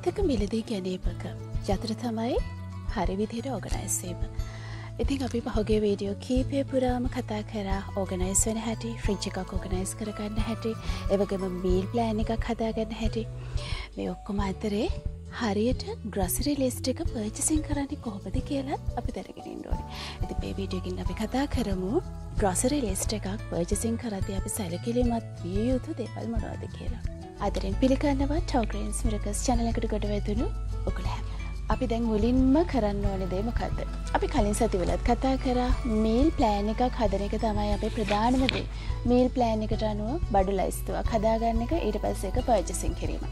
සාර්ථක මිලදී ගැනීමක යතර තමයි හරිවිදියට ඕගනයිස්වීම. ඉතින් අපි පහුගේ වීඩියෝ කීපය පුරාම කතා කරා ඕගනයිස් වෙන හැටි ෆ්‍රිච් එකක් ඕගනයිස් කරගන්න හැටි එවගම මීල් ප්ලෑන් එකක් හදාගන්න හැටි. මේ ඔක්කොම අතරේ හරියට ග්‍රසරි ලිස්ට එක පර්චසින් කරන්න කොහොමද කියලා අපි දැනගෙනින් ඕනි. ඇති පේවීඩියකින් අපි කතා කරමු ග්‍රොසරි ලිස්ට එකක් පර්චසින් කරති අපි සැලකිලිමත් විය යුතු දෙපල් මොනවාද කියලා. අදරින් පිළිගන්නවා ටෝග්‍රේන්ස් මිරකස් චනලකට ගොඩ වැතුණු ඔකුල හැම අපි දැන් මුලින්ම කරන්න ඕන දේමකක්ද. අපි කලින් සතිවලත් කතා කර මීල් ප්ලෑන් එකක් හදන එක තමයි අපේ ප්‍රධානමදේ මීල් ප්ලෑන් එකට අනුව බඩු ලයිස්තුවක් හදාගන්න එක ඊට පස්ස එක පර්ජසින් කිරීම.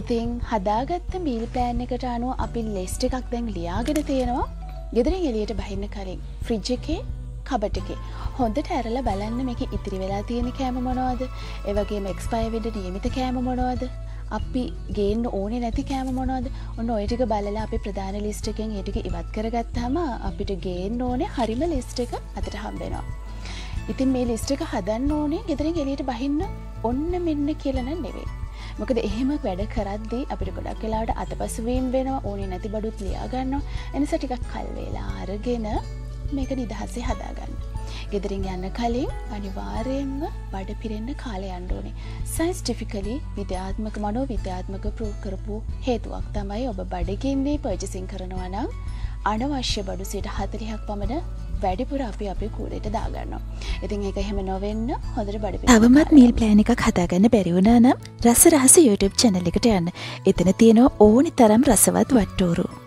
ඉතිං හදාගත්ත මීල් ප්ලෑන් එකට අනුව අපි ලෙස්ට එකක් දැන් ලියාගෙන තියෙනවා ගෙදරින් එලියට බහින්න කලින් ෆ්‍රිජ් එකේ කබටකේ හොඳට ඇරල බලන්න මේක ඉතිරි වෙලා තියෙන කෑම මොනවද? ඒවගේ මෙක්ස්පයිවිඩ නියමිත කෑම මොනවද? අපි ගේන්න ඕනේ නැති කෑම මොනවද? ඔන්න ඔයටික බලලා අපි ප්‍රධාන ලිස්ටකෙන් ඒටික ඉවත් කරගත්තාම අපිට ගේන්න ඕනේ හරිම ලිස්ට එක අතට හම්බෙනවා. ඉතින් මේ ලිස්ට එක හදන්න ඕනේ ගෙදරින් එලියට බහින්න ඔන්න මෙන්න කියලන නෙවේ. මොකද එහෙම වැඩ කරද්දී අපිට ගොඩක් වෙලාට අත පසුවීම් වෙනවා ඕනේ නැති බඩුත් ලියාගන්න එනිස ටිකක් කල්වෙලා අරගෙන මේක නිදහසේ හදාගන්න. ගෙදරින් යන්න කලින් අනිවාරයෙන්ම බඩ පිරෙන්න්න කාලය අන්ඩෝනේ සයිස්ටිෆිකලි විද්‍යාත්මක මනෝ විද්‍යාත්මක ප්‍රූ කරපු හේතුවක් තමයි ඔබ බඩගින්දී පර්ජසින් කරනවා නම් අනවශ්‍ය බඩු සිට හතලිහක් පමණ වැඩිපුර අපි අපි කූඩට දාගන්න. ඉතින් එක එහෙම නොවෙන්න හොඳට බඩ තවමත් මීල් ප්ලෑන එකක් හදාගන්න බැරිවුණා නම් රස රහස YouTube චැනල එකට යන්න එතන තියෙනවා ඕනි තරම් රසවත් වට්ටෝරු.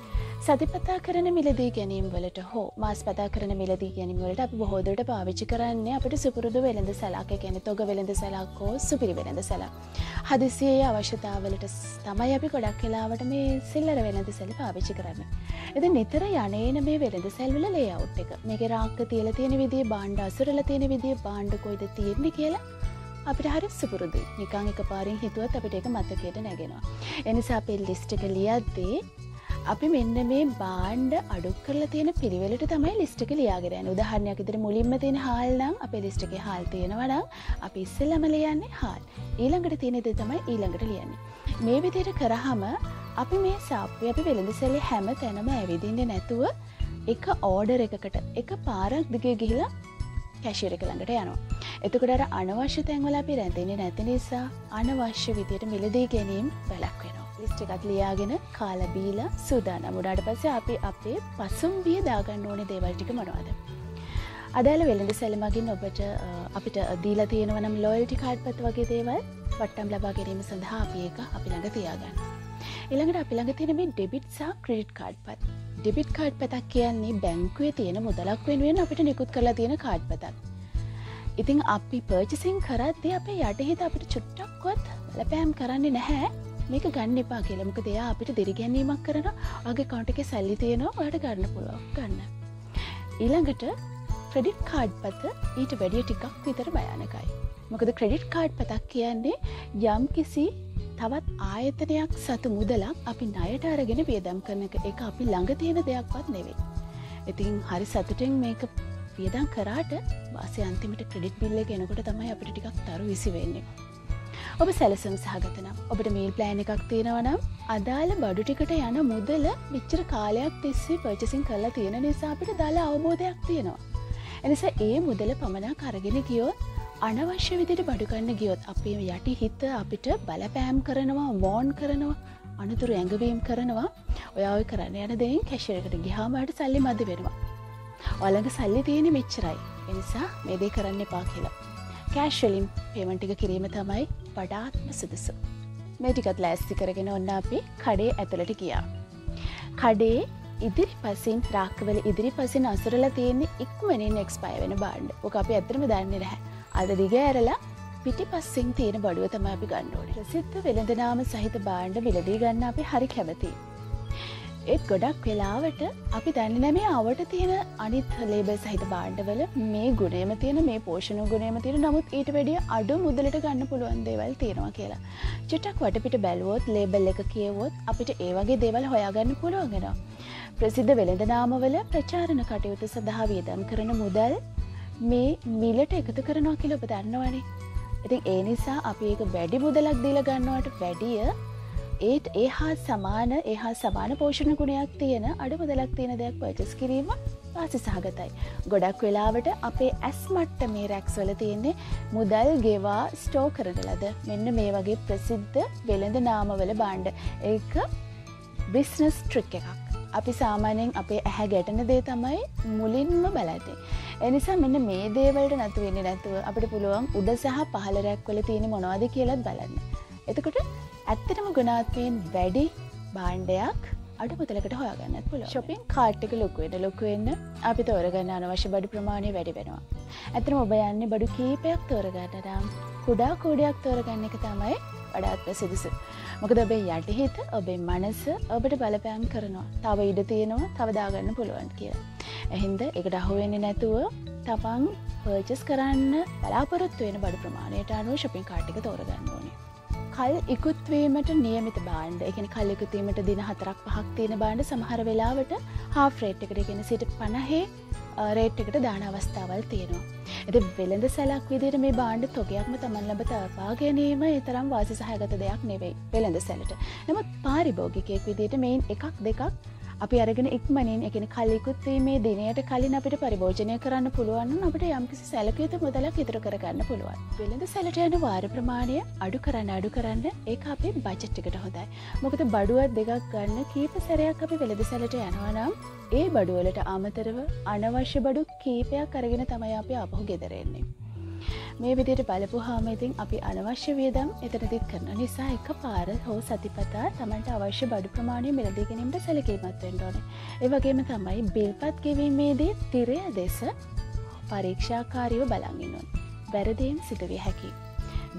සතිපතා කරන මිලදී ගැනීම් වලට හෝ මස් පතා කරන මිලදී ගැනීමවලට අප බොහෝදට පාවිච්චි කරන්නේ අපට සුපුරුදු වෙළඳ සලාක ගැන තොග වෙළඳ සලාකෝ සුපිරි වෙළඳ සලා. හදිසියේ අවශ්‍යතාවලට තමයි අපි ගොඩක් කලාවට මේ සිල්ලර වෙළඳ සැල පාවිච්චි කරන්න. එද නිතර යනේන මේ වෙළඳ සැල්වල ලේවුට් එක මේක රාක්ක තියල තියෙන විදිේ බාණ්ඩ අසුරල තියෙන විදිේ බාණ්ඩ කොයිද තියෙන්නේ කියලා අපිට හරි සුපුරුදු නිකං එක පාරින් හිතුවත් අපිට එක මතකයට නැගෙනවා. එනිසා අපේ ලිස්්ටක ලියද්දේ අපි මෙන්න මේ බාණ්ඩ අඩුක් කරලා තියෙන පිළිවෙලට තමයි ලිස්ටක ලියාගෙන උදහරණයක් ඉදිරි මුලින්ම තියෙන හාල්නම් අප ලිස්ටක හාල් තියෙනවනම් අපි ඉස්සෙල්ලම ලියන්නේ හාල් ඊළඟට තියෙන දෙ තමයි ඊළඟට ලියන්නේ මේ විදියට කරහම අපි මේ සාප්පය අපි වෙළඳ සැලි හැම තැනම ඇවිදින්න නැතුව එක ඕඩර් එකකට එක පාරක් දිගේ ගිහිලා කැශිර එක ළඟට යනවා. එතකොට අනවශ්‍ය තැන්වල අපි රැඳෙන්නේ නැති නිසා අනවශ්‍ය විදියට මිලදී ගැනීම් වැලක් වෙනවා. ලිස්ට එකත් ලියාගෙන කාලබීල සූදාන මුඩාට පස්සේ අපි අපේ පසුම් විය දාගන්න ඕන දේවල්ටික මනවාද. අදාල වෙළඳ සැලමගින් ඔබට අපිට දීල තියෙනවනම් ලොයල්ටි කාඩ් පත් වගේ දේවල් පට්ටම් ලබා ගැනීම සඳහා අපි ඒක අපි ළඟ තියාගන්න. එළඟට අපි ළඟ තියෙන මේ ඩෙබිට් සා ක්‍රඩ් කාඩ් පත් ඩෙබිට් කාඩ් පතක් කියන්නේ බැංකුවේ තියෙන මුදලක් වෙනුවෙන් අපිට නිකුත් කරලා තියෙන කාඩ් පතක්. ඉතිං අපි පර්චසින් කරද්දේ අපේ යටහිත අපිට චුට්ටක්කොත් බලපෑම් කරන්නේ නැහැ මේක ගන්න එපා කියලමක දෙයා අපිට දිරිගැනීමක් කරන අගේ කවුන්ට එක සැල්ලි තියෙනවා ඔයට ගන්න පුළුව ගන්න. ඊළඟට ක්‍රඩිට් කාඩ් පත ඊට වැඩිය ටිකක් විතර භයානකයි. මොකද ක්‍රඩිට් කාඩ් පතක් කියන්නේ යම් කිසි තවත් ආයතනයක් සතු මුදලක් අපි නයට අරගෙන වියදම් කරන එක අපි ළඟ තියෙන දෙයක්වත් නෙවෙයි. ඉතින් හරි සතුටෙන් මේක වියදම් කරාට වාසය අන්තිමට ක්‍රඩිට් බිල්ල ගෙනකොට තමයි අපිට ටිකක් තරු විසි වෙන්නේ. ඔබ සැලසම් සහගතනම් ඔබට මේල් ප්ලෑන් එකක් තියෙනවනම් අදාළ බඩු ටිකට යන මුදල විච්චර කාලයක් තිස්සේ පර්චසින් කරලා තියෙන නිසා අපිට දාලා අවබෝධයක් තියෙනවා. එනිසා ඒ මුදල පමණක් අරගෙන ගියොත් අනවශ්‍ය විදිට බඩුගන්න ගියොත් අපේ යටි හිත අපිට බලපෑම් කරනවා වෝන් කරනවා අනතුරු ඇඟවීම් කරනවා ඔයාව කරන්න යන දෙයින් කැශරකට ගිහාමට සල්ලි මද වෙනවා. ඔලඟ සල්ලි තියෙන මෙච්චරයි එනිසා මේදේ කරන්න එපා කියලා. කෑශ්වලින් පේමටික කිරීම තමයි වඩාත්ම සුදුසු. මේ ටිකත් ලෑස්ති කරගෙන ඔන්න අපි කඩේ ඇතුලට ගියා. කඩේ ඉදිරි පසින් රාක්කවල ඉදිරි පසින් අසුරල තියෙන්නේ ඉක්මනින් එක්ස්පය වෙන බාන්්ඩ ඕක අපි ඇතරම දන්නේ නැහැ. අද දිග ඇරලා පිටි පස්සෙන් තියෙන බඩුව තම අපි ගන්නඩෝට සිත්ත වෙළඳනාම සහිත බාණ්ඩ විලදී ගන්න අපි හරි කැමති. ඒත් ගොඩක් වෙලාවට අපි දැන්න නැමේ අවට තියෙන අනිත් ලේබල් සහිත බාණ්ඩවල මේ ගුණේම තියෙන මේ පෝෂණ ගුණේම තියෙන නමුත් ඊට වැඩිය අඩු මුදලට ගන්න පුළුවන් දේවල් තියෙනවා කියලා. චුටක් වටපිට බැලුවොත් ලේබල් එක කියවොත් අපිට ඒවගේ දේවල් හොයාගන්න පුළුවන්ගෙන. ප්‍රසිද්ධ වෙළඳනාමවල ප්‍රචාරණ කටයුතු සඳහා වියදම් කරන මුදල් මේ මිලට එකතු කරනවා කියල ඔබ දන්නවනේ. ඉතින් ඒ නිසා අපි ඒක වැඩි මුදලක් දීල ගන්නවට වැඩිය ඒත් ඒ හා සමාන ඒ හා සමාන පෝෂණ ගුණයක් තියෙන අඩ මුදලක් තියෙන දෙයක් පචස් කිරීම වාසි සහගතයි. ගොඩක් වෙලාවට අපේ ඇස් මට්ට මේ රැක්ස්වල තියෙන්නේ මුදල් ගෙවා ස්ටෝ කරන ලද මෙන්න මේ වගේ ප්‍රසිද්ධ වෙළඳ නාමවල බාණ්ඩ ඒක බිස්නස් ට්‍රික් එකක්. අපි සාමානයෙන් අපේ ඇහැ ගැටන දේ තමයි මුලින්ම බලතේ. එනිසා මෙන්න මේ දේවලට නැතු වෙන්නේ නැතුව අපට පුළුවන් උඩ සහ පහල රැක්වල තියෙන මොනවාද කියලත් බලන්න. එතකොට ඇත්තටම ගුණාත්මයෙන් වැඩි බාණ්ඩයක් අඩ පුතලකට හොයාගන්නත් පුළ ශොපින් කාට්ක ලොකුවෙන ලොකුවෙන්න අපි තෝරගන්න අනවශ්‍ය බඩු ප්‍රමාණය වැඩි වෙනවා. ඇතන ඔබ යන්න බඩු කීපයක් තෝරගන්නනම් කුඩා කෝඩයක් තෝරගන්න එක තමයි වඩාත්ම සිදුසු. මොකද ඔබේ යටහිත ඔබේ මනස ඔබට බලපෑම් කරනවා තව ඉඩ තියෙනවා තවදාගන්න පුළුවන් කියලා. එහින්ද එකට අහුවෙන්නේ නැතුව තපන් පර්චස් කරන්න බලාපොරොත්තු වෙන බඩු ප්‍රමාණයට අනුව ශපින් කාටික තෝරගන්න ඕනේ. කල් ඉකුත්වීමට නියමිත බාන්ඩ එකන කල් ඉකුත්වීමට දින හතරක් පහක් තියෙන බාන්ඩ සමහර වෙලාවට හා ෆ්‍රේට් එකට ගෙන සිට පණහේ රේට් එකට දාන අවස්ථාවල් තියෙනවා. ඇති වෙළඳ සැලක් විදිට මේ බාණ්ඩ තොගයක්ම තමන් ලබ තපා ගැනීම එතරම් වාසි සහගත දෙයක් නෙවෙයි වෙළඳ සැලට. නමුත් පාරිභෝගිකයෙක් විදිට මෙයින් එකක් දෙකක් අපි අරගෙන ඉක්මනින් එකන කල්ලිකුත්වීමේ දිනයට කලින් අපිට පරිභෝජනය කරන්න පුළුවන් අපට යම්කිසි සැලකයුතු මුදලක් ඉතුර කරගන්න පුළුවන්. වෙළඳ සැලට යන වාර ප්‍රමාණය අඩු කරන්න අඩු කරන්න ඒ අපේ බජට්ටිකට හොදයි මොකද බඩුවත් දෙකක් ගන්න කීප සැරයක් අපි වෙළඳ සැලට යනවානම් ඒ බඩුවලට අමතරව අනවශ්‍ය බඩු කීපයක් අරගෙන තමයි අපි අපහු ගෙදරෙන්නේ මේ විදියට බලපු හාමඉතින් අපි අනවශ්‍ය වියදම් එතනතිත් කරන නිසා එක පාර හෝ සතිපතා තමන්ට අවශ්‍ය බඩු ප්‍රමාණය මිලදිගෙනීමට සැලකීමත්වෙන් ඕන. ඒවගේම තමයි බිල්පත් ගෙවීමේදී තිරය දෙස පරීක්ෂාකාරීව බලඟින්නුවන් වැරදීම් සිදුවිය හැකි.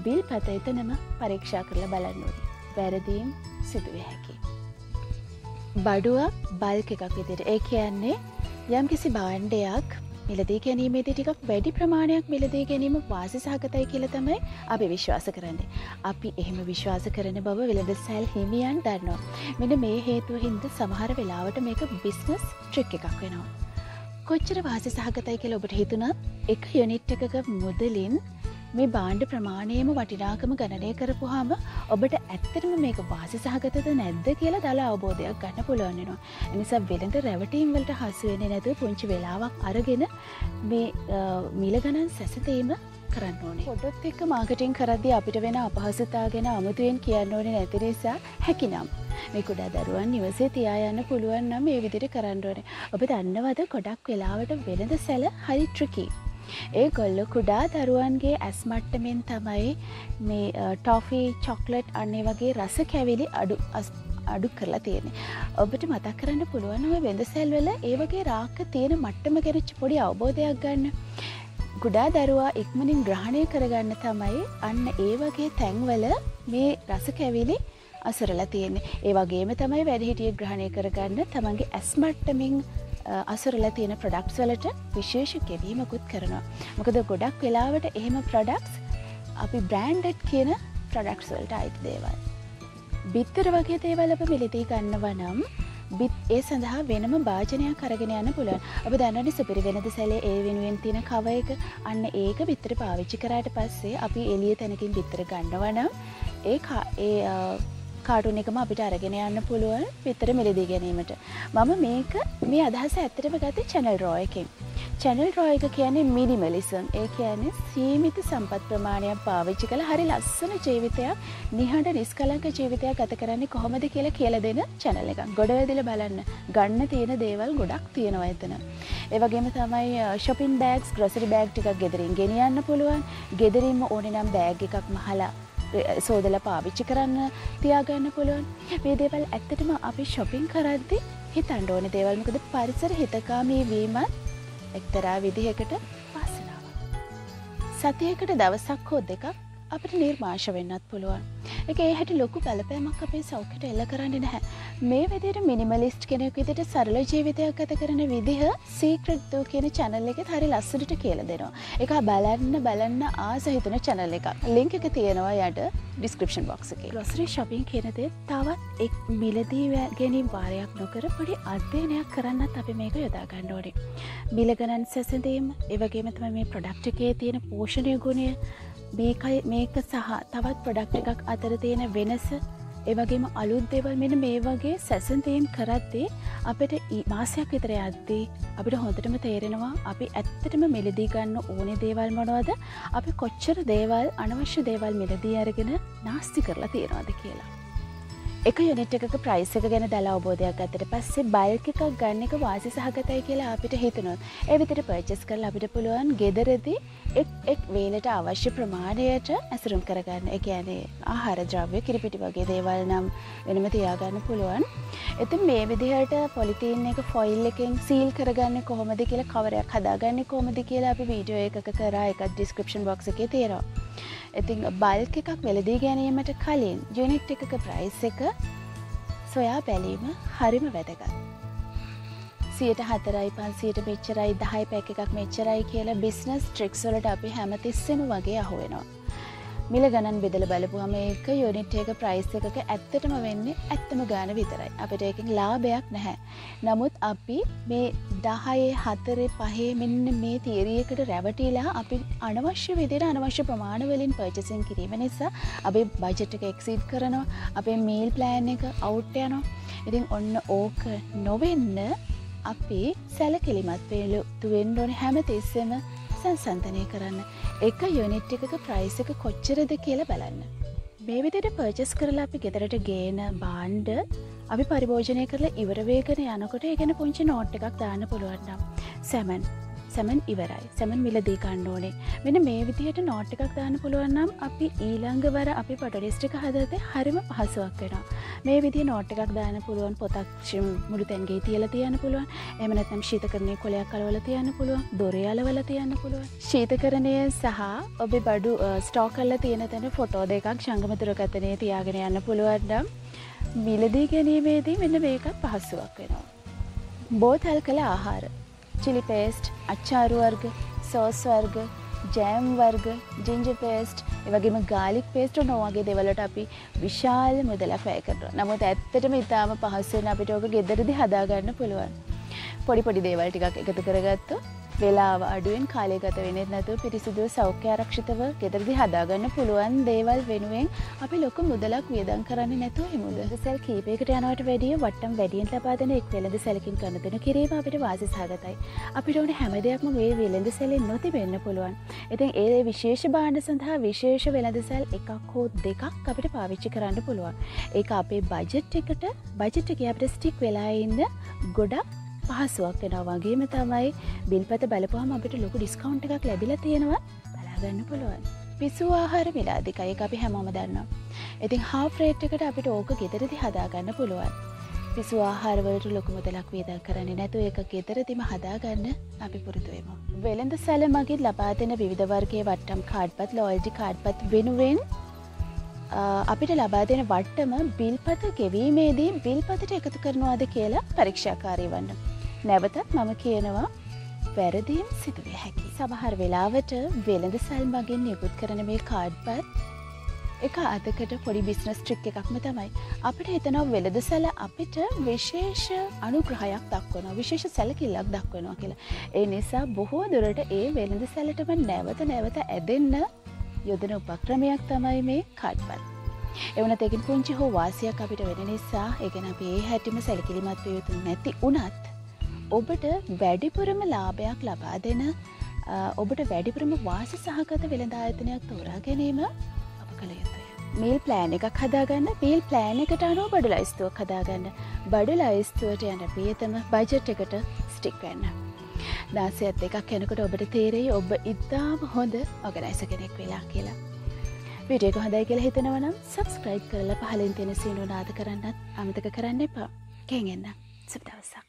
බිල් පත එතනම පරීක්ෂා කරලා බලන්නුවනි වැරදීම් සිදුවිය හැකි. බඩුවක් බල්ක එකක් විදිට ඒ කියන්නේ යම් කිසි බාණ්ඩයක් මිලදී ගැනීමේදී ටිකක් වැඩි ප්‍රමාණයක් මිලදී ගැනීම වාසි සහගතයි කියල තමයි අපි විශ්වාස කරන්නේ. අපි එහෙම විශ්වාස කරන බව වෙළඳ සැල් හිමියන් දන්නවා. මෙන මේ හේතුව හින්ද සමහර වෙලාවට මේක බිස්නස් ට්‍රික් එකක් වෙනවා. කොච්චර වාසි සහගතයි කියල ඔබට හිතුන එක යොනිට් එකක මුදලින් මේ බාණ්ඩ ප්‍රමාණයම වටිනාකම ගණනය කරපුහාම ඔබට ඇත්තටම මේක වාසි සහගතද නැද්ද කියලා දලා අවබෝධයක් ගන්න පුළුවන්නවා. එනිසා වෙළඳ රැවටීම් වලට හසුවෙන නැතු පුංචි වෙලාවක් අරගෙන මේ මිල ගණන් සැසතීම කරන්න ඕනේ පොඩොත් එක්ක මාකටින් කරදදි අපිට වෙන අපහසතා ගැන අමුතුවෙන් කියන්න ඕනේ නැති නිසා හැකිනම්. මේ කුඩා දරුවන් නිවසේ තියා යන්න පුළුවන් නම් ඒ විදිට කරන්න ඕනේ ඔබ දන්නවද කොඩක් වෙලාවට වෙළඳ සැල හරි ට්‍රිකී. ඒ ගොල්ල කුඩා දරුවන්ගේ ඇස්මට්ටමෙන් තමයි මේ ටොෆී චොක්ලට් අන්නේ වගේ රස කැවිලි අඩු අඩු කරලා තියෙනෙ. ඔබට මතක් කරන්න පුළුවන්ව වෙද සැල්වල ඒවගේ රාක්ක තියෙන මට්ටම කෙරච්ච පොඩි අවබෝධයක් ගන්න. ගුඩා දරුවා ඉක්මනින් ග්‍රහණය කරගන්න තමයි අන්න ඒ වගේ තැන්වල මේ රස කැවිලි අසරලා තියෙන්නේ ඒ වගේම තමයි වැඩහිටිය ග්‍රහණය කරගන්න තමන්ගේ ඇස්මට්ටමින් අසරලා තියෙන ප්‍රඩක්ස් වලට විශේෂ ගෙවීමකුත් කරනවා. මොකද ගොඩක් වෙලාවට එහෙම ප්‍රඩක්ස් අපි බ්‍රෑන්්ඩඩ් කියන ප්‍රඩක්ස් වලට අයිති දේවල්. බිත්තර වගේ දේවල් අප මිලිතී ගන්නවා නම් බිත් ඒ සඳහා වෙනම භාජනයක් කරගෙන යන්න පුළන් ඔබ දන්නනි සුපිරි වෙනද සැලේ ඒ වෙනුවෙන් තින කව එක අන්න ඒක විතර පාවිච්චි කරාට පස්සේ අපි එලිය තැනකින් බිත්තර ගන්නවනම් ඒ ඒ කාටුන එකම අපිට අරගෙන යන්න පුළුවන් පිතර මිලදී ගැනීමට. මම මේක මේ අදහස ඇත්තටම ගත චැනල් රෝයකින්. චැනල් රෝයක කියන්නේ මිනිමලිසම් ඒ කියන්නේ සීමිත සම්පත් ප්‍රමාණයක් පාවිච්චි කළ හරි ලස්සන ජීවිතයක් නිහට නිස්කලංක ජීවිතයක් ගත කරන්නේ කොහොමද කියලා කියල දෙන චැනල එක ගොඩවැදිල බලන්න ගන්න තියෙන දේවල් ගොඩක් තියෙනවා එතන. ඒවගේම තමයි ශොපින් බෑක්ස් ග්‍රසරි බෑග් ටිකක් ගෙදරින් ගෙනියන්න පුළුවන් ගෙදරින්ම ඕනෙනම් බෑග් එකක් මහලා සෝදල පාවිච්චි කරන්න තියාගන්න පුළුවන් මේ දේවල් ඇත්තටම අපි ශොපින් කරද්දි හිතන්ඩ ඕන දේවල්මකද පරිසර හිතකාමී වීමත් එක්තරා විදිහකට පස්සනාව. සතියකට දවසක් හෝ දෙකක් අපට නිර්මාශ වෙන්නත් පුළුවන්. එක ඒ හැට ලොකු බලපෑමක් අපේ සෞඛට එල්ල කරන්න නැහැ. මේ වෙදිට මිනිමලිස්ට් කෙනෙක් විදිට සරල ජීවිතයක් ගත කරන විදිහ සීක්‍රට්දෝ කියන චැනල් එක හරි ලස්සට කියල දෙනවා. එක බලන්න බලන්න ආසහිතන චැනල් එක ලිංක එක තියෙනවා යට ඩිස්ක්‍රපෂන් බොක්ස එක රොස්රි ශපින් කියනදේ තවත් එක් මිලදී ගැනීම් වාරයක් නොකර පොඩි අධ්‍යයනයක් කරන්නත් අපි මේක යොදාගන්න ඕඩේ. මිලගණන් සැසඳීම් ඒවගේමතම මේ ප්‍රඩක්්ටකේ තියෙන පෝෂණය ගුණය මේකයි මේක සහ තවත් ප්‍රඩක්් එකක් අතර තියෙන වෙනස ඒවගේම අලුත් දෙවල් මෙන මේ වගේ සැසන්තීම් කරද්දේ අපට මාසයක් විතර යද්දී අපිට හොඳටම තේරෙනවා අපි ඇත්තටම මෙලදී ගන්න ඕනෙ දේවල් මොනවද අපි කොච්චර දේවල් අනවශ්‍ය දේවල් මිලදී අරගෙන නාස්ති කරලා තියෙනවාද කියලා. එක යුනිට් එකක ප්‍රයිස් එක ගැන දලා අවබෝධයක් අතට පස්සේ බල්ක එකක් ගන්න එක වාසි සහගතයි කියලා අපිට හිතනොත් එවිතට පර්චස් කරල අපිට පුළුවන් ගෙදරදි එක් වේලට අවශ්‍ය ප්‍රමාණයට ඇසුරුම් කරගන්න. එකෑනේ ආහාර ද්‍රව්‍ය කිරිපිටි වගේ දේවල් නම් වෙනම තියාගන්න පුළුවන්. එති මේ විදිහට පොලිතීන් එක ෆොයිල් එකින් සීල් කරගන්න කොහොමද කියලා කවරයක් හදාගන්න කොමද කියලා අපි වීඩියෝ එකක කරා එකත් ඩිස්ක්‍රපෂන් බොක්ස එක තේරවා ඉතිං බල්ක එකක් වෙලදී ගැනීමට කලින් ජුනිට් එකක ප්‍රයිස් එක සොයා බැලීම හරිම වැදගත්. සියට හතරයි පන්සියට මෙච්චරයි දහයි පැක එකක් මෙච්චරයි කියලා බිස්නස් ට්‍රික්ස්වලට අපි හැමතිස්සෙම වගේ අහුවෙනවා. මිල ගණන් බෙදල බලපුහම එක යොනිට් එක ප්‍රයිස් එකක ඇත්තටම වෙන්නේ ඇත්තම ගාන විතරයි. අපිට එකින් ලාභයක් නැහැ. නමුත් අපි මේ දහයේ හතරේ පහේ මෙන්න මේ තේරියකට රැවටීලා අපි අනවශ්‍ය විදිර අනවශ්‍ය ප්‍රමාණවලින් පර්චසින් කිරීම නිසා අපේ බජට් එක එක්සිීඩ් කරනවා අපේ මීල් ප්ලෑන් එක අවුට්ටයනවා. ඉතින් ඔන්න ඕක නොවෙන්න අපි සැලකිලිමත් පේලු තුවෙන් ඕන හැම තිස්සෙම සංසන්තනය කරන්න එක යුනිට් එකක ප්‍රයිස් එක කොච්චරද කියලා බලන්න. මේ විදිට පර්චස් කරලා අපි ගෙදරට ගේන බාන්්ඩ අපි පරිභෝජනය කරලා ඉවරවේගෙන යනකොට ඒගෙන පුංචි නෝට් එකක් දාන්න පුළුවන්නම් සැමන්. සැමන් ඉවරයි. සැමන් මිලදී කන්න ඕනේ. මෙන මේ විදිහට නෝට් එකක් දාන්න පුළුවන්නම් අපි ඊළංගවර අපි පොටලිස්ටික හදත හරිම පහසුවක් වෙන මේ විදි නෝට් එකක් දාන්න පුළුවන් පොතක්ෂම් මුළු තැන්ගේ තියල තියන්න පුළුවන්. එමනතම් ශීතකරණය කොලයක් කලවල තියන්න පුළුවන් දොරයාලවල තියන්න පුළුවන්. ශීතකරණය සහ ඔබ බඩු ස්ටෝකල්ල තියෙන තැන ෆොටෝ දෙකක් ශංගමතුරකතනය තියාගෙන යන්න පුළුවන්නම් මිලදී ගැනීමේදී මෙන්න මේකත් පහස්සුවක් වෙනවා. බෝතල් කළ ආහාර චිලි පේස්ට් අච්චාරු වර්ග සෝස් වර්ග ජෑම් වර්ග ජිංජ පේස්ට් එවගේම ගාලික් පේස්ට් නොවගේ දෙවලට අපි විශාල් මුදලක් වැය කරනවා. නමුත් ඇත්තටම ඉතාම පහස්සෙන් අපිට ඕක ගෙදරදි හදාගන්න පුළුවන්. පොඩි පොඩි දේවල් ටිකක් එකතු කරගත්තු වෙලාව අඩුවෙන් කාලය ගත වෙනෙත් නැතුව පිරිසිදුව සෞඛ්‍යාරක්ෂිතව ගෙදරදි හදාගන්න පුළුවන් දේවල් වෙනුවෙන් අපි ලොක මුදලක් වියදන් කරන්න නැතුව හිමුද සැල් කීපයකට යනවට වැඩිය වටම් වැඩියෙන් ලබාදන එක් වෙළඳ සැලකින් කරනතන කිරීම අපිට වාසි සාගතයි අපිට ඕන හැම දෙයක්ම මේ වෙළඳ සැලෙන් නොති වෙන්න පුළුවන්. ඉතින් ඒ විශේෂ බාණ්ඩ සඳහා විශේෂ වෙළඳ සැල් එකක් හෝ දෙකක් අපිට පාවිච්චි කරන්න පුළුවන්. ඒ අපේ බජට් එකට බජට් එක අපට ස්ටික් වෙලා ඉන්න ගොඩක් පහසුවක් වෙන වගේම තමයි බිල්පත බලපුහම අපිට ලොකු ඩිස්කවන්් එකක් ලැබිල තියෙනවා බලාගන්න පුළුවන්. පිසු ආහාර මිලාදිකයි අපි හැමෝම දන්නවා. ඉතින් හා ෆ්‍රේට්කට අපිට ඕක ගෙදරදි හදාගන්න පුළුවන්. පිසු ආහාරවලට ලොකුමුදලක් වේදා කරන්නේ නැතු එක ගෙදරදිම හදාගන්න අපි පුරුදුවම. වෙළඳ සැල මගින් ලබා දෙන විධවර්ගේ වට්ටම් කාඩ්පත් ලෝල්ජි කාඩ්පත් වෙනුවෙන් අපිට ලබා දෙන වට්ටම බිල්පත ගෙවීමේදී බිල්පතට එකතු කරනවාද කියලා පරීක්ෂාකාරී වන්න. නැවතත් මම කියනවා වැරදීම් සිදුවිය හැකි. සමහර වෙලාවට වෙළඳ සල් මගින් නිකුත් කරන මේ කාඩ්පත් එක අතකට පොඩි බිස්නස් ට්‍රික් එකක්ම තමයි. අපිට හිතනව වෙළද සැල අපිට විශේෂ අනුග්‍රහයක් දක්වන විශේෂ සැලකිල්ලක් දක්වනවා කියලා. ඒ නිසා බොහෝ දුරට ඒ වෙළඳ සැලටම නැවත නැවත ඇදෙන්න යොදන උපක්‍රමයක් තමයි මේ කාඩ්පත්. එවනත් එකින් පුංචි හෝ වාසියක් අපිට වෙන නිසා ඒගෙන අප ඒ හැටිම සැලකිලිමත් වයුතු නැති උනත් ඔබට වැඩිපුරම ලාභයක් ලබා දෙන ඔබට වැඩිපුරම වාස සහගත වෙළඳායතනයක් තෝරා ගැනීම අප කළ යුතුය. මේල් ප්ලෑන් එකක් හදාගන්න මේල් ප්ලෑන් එකට අනුව බඩු ලයිස්තුවක් හදාගන්න බඩු ලයිස්තුවට යන පියතම බජට් එකට ස්ටික් වෙන්න. දාසයත් එකක් යැනකට ඔබට තේරෙයි ඔබ ඉතාම හොඳ ඔගනයිස කෙනෙක් වෙලා කියලා. විඩියක හොඳයි කියලා හිතනවනම් සබස්ක්‍රයිබ් කරලා පහලින් තියෙන සීනුනාද කරන්නත් අමතක කරන්න එපා. කෙන්ගන්න සුප්දවසක්.